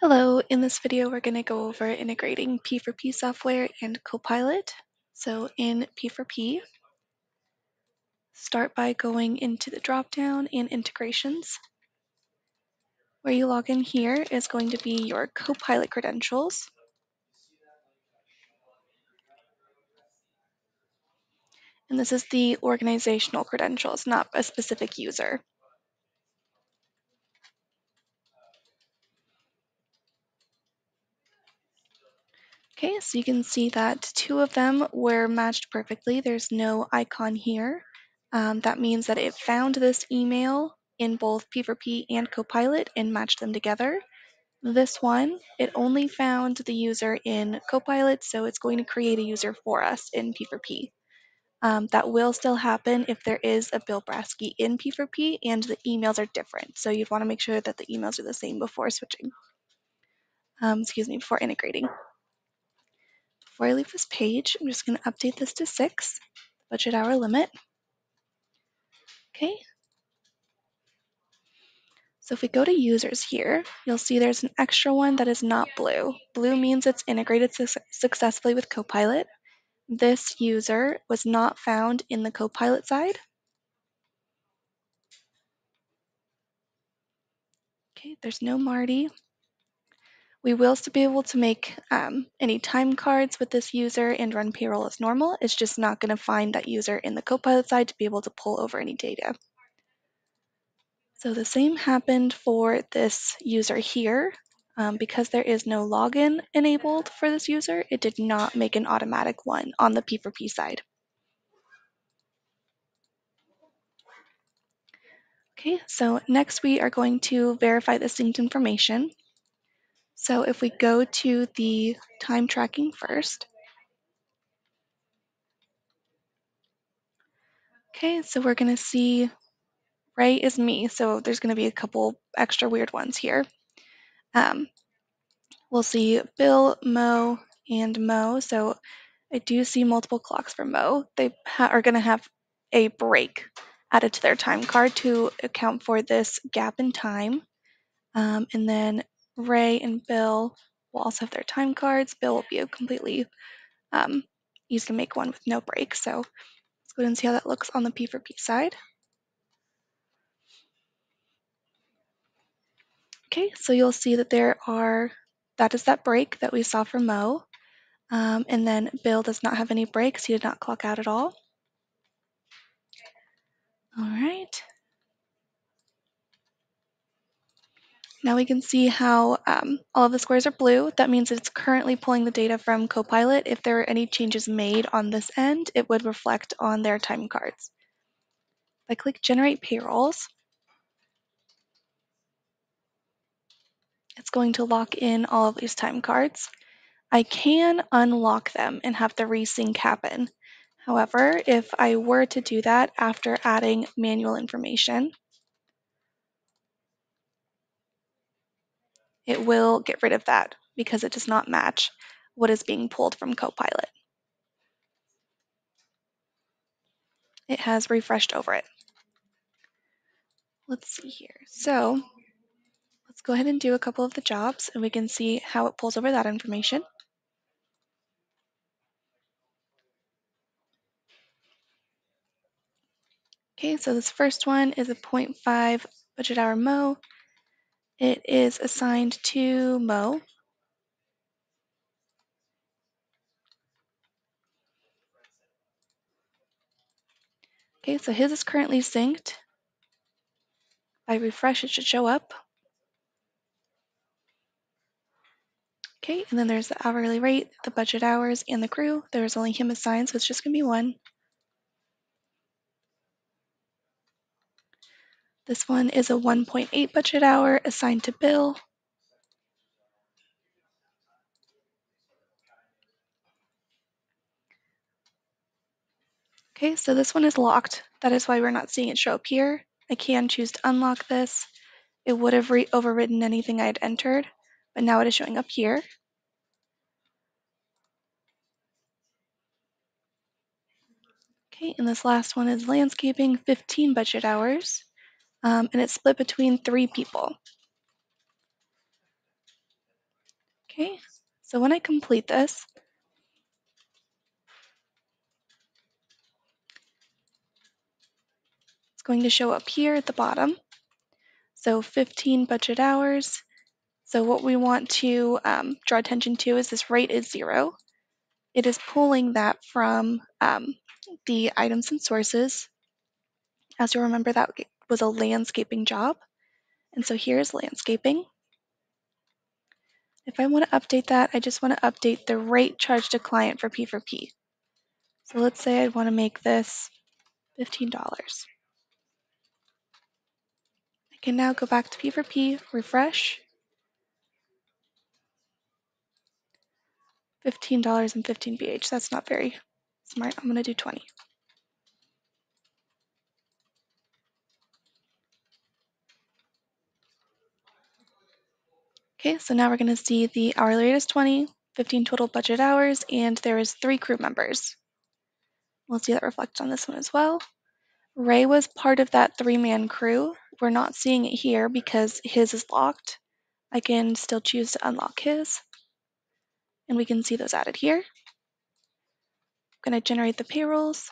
Hello, in this video we're going to go over integrating P4P software and Copilot. So in P4P, start by going into the dropdown and integrations. Where you log in here is going to be your Copilot credentials. And this is the organizational credentials, not a specific user. Okay, so you can see that two of them were matched perfectly. There's no icon here. Um, that means that it found this email in both P4P and Copilot and matched them together. This one, it only found the user in Copilot, so it's going to create a user for us in P4P. Um, that will still happen if there is a Bill Brasky in P4P and the emails are different. So you'd want to make sure that the emails are the same before switching. Um, excuse me, before integrating. Before I leave this page, I'm just going to update this to six, budget hour limit. Okay. So if we go to users here, you'll see there's an extra one that is not blue. Blue means it's integrated su successfully with Copilot. This user was not found in the Copilot side. Okay, there's no Marty. We will still be able to make um, any time cards with this user and run payroll as normal. It's just not going to find that user in the Copilot side to be able to pull over any data. So the same happened for this user here. Um, because there is no login enabled for this user, it did not make an automatic one on the P4P side. Okay, so next we are going to verify the synced information. So if we go to the time tracking first. Okay, so we're going to see Ray is me, so there's going to be a couple extra weird ones here. Um, we'll see Bill, Mo, and Mo. So I do see multiple clocks for Mo. They are going to have a break added to their time card to account for this gap in time. Um, and then Ray and Bill will also have their time cards. Bill will be completely um, easy to make one with no break. So let's go ahead and see how that looks on the P4P side. Okay, so you'll see that there are, that is that break that we saw for Mo. Um, and then Bill does not have any breaks. He did not clock out at all. All right. Now we can see how um, all of the squares are blue. That means it's currently pulling the data from Copilot. If there are any changes made on this end, it would reflect on their time cards. If I click Generate Payrolls, it's going to lock in all of these time cards. I can unlock them and have the resync happen. However, if I were to do that after adding manual information, it will get rid of that because it does not match what is being pulled from Copilot. It has refreshed over it. Let's see here. So let's go ahead and do a couple of the jobs and we can see how it pulls over that information. Okay, so this first one is a 0.5 budget hour Mo. It is assigned to Mo. Okay, so his is currently synced. If I refresh, it should show up. Okay, and then there's the hourly rate, the budget hours, and the crew. There's only him assigned, so it's just going to be one. This one is a 1.8 budget hour assigned to Bill. Okay, so this one is locked. That is why we're not seeing it show up here. I can choose to unlock this. It would have overridden anything I had entered, but now it is showing up here. Okay, and this last one is landscaping, 15 budget hours, um, and it's split between three people. Okay, so when I complete this, it's going to show up here at the bottom. So 15 budget hours. So what we want to um, draw attention to is this rate is zero. It is pulling that from um, the items and sources. As you'll remember, that was a landscaping job. And so here's landscaping. If I want to update that, I just want to update the rate charged to client for P4P. So let's say I want to make this $15. I can now go back to P4P, refresh. $15 and 15 BH. That's not very smart. I'm going to do 20. Okay, so now we're going to see the hourly rate is 20, 15 total budget hours, and there is three crew members. We'll see that reflected on this one as well. Ray was part of that three-man crew. We're not seeing it here because his is locked. I can still choose to unlock his, and we can see those added here. I'm going to generate the payrolls.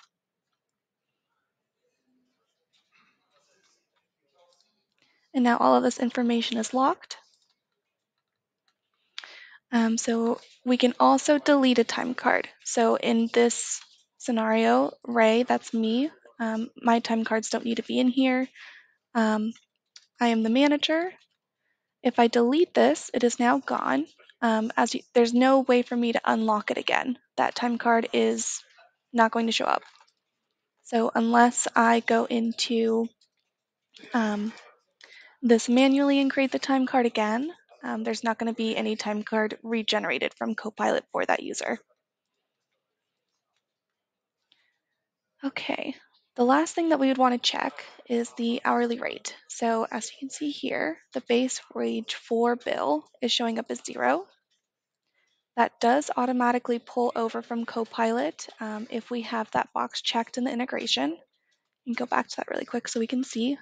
And now all of this information is locked. Um, so we can also delete a time card. So in this scenario, Ray, that's me, um, my time cards don't need to be in here. Um, I am the manager. If I delete this, it is now gone. Um, as you, there's no way for me to unlock it again. That time card is not going to show up. So unless I go into um, this manually and create the time card again, um, there's not going to be any time card regenerated from Copilot for that user. Okay, the last thing that we would want to check is the hourly rate. So as you can see here, the base wage for bill is showing up as zero. That does automatically pull over from Copilot um, if we have that box checked in the integration. And go back to that really quick so we can see.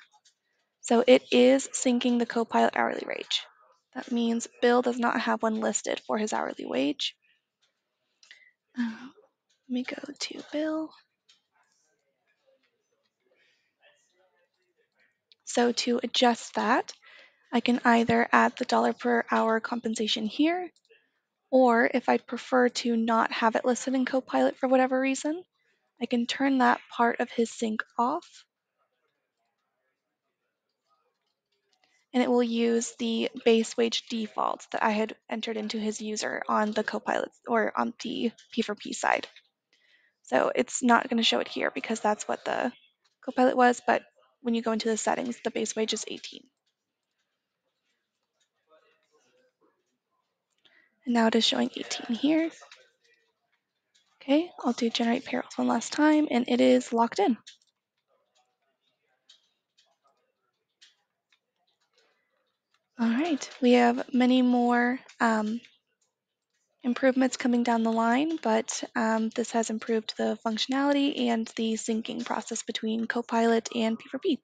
So it is syncing the Copilot hourly wage. That means Bill does not have one listed for his hourly wage. Uh, let me go to Bill. So to adjust that, I can either add the dollar per hour compensation here, or if I'd prefer to not have it listed in Copilot for whatever reason, I can turn that part of his sync off. And it will use the base wage default that I had entered into his user on the Copilot or on the P4P side. So it's not going to show it here because that's what the Copilot was, but when you go into the settings, the base wage is 18. And now it is showing 18 here. Okay, I'll do generate payrolls one last time, and it is locked in. All right, we have many more um, improvements coming down the line, but um, this has improved the functionality and the syncing process between Copilot and P4P.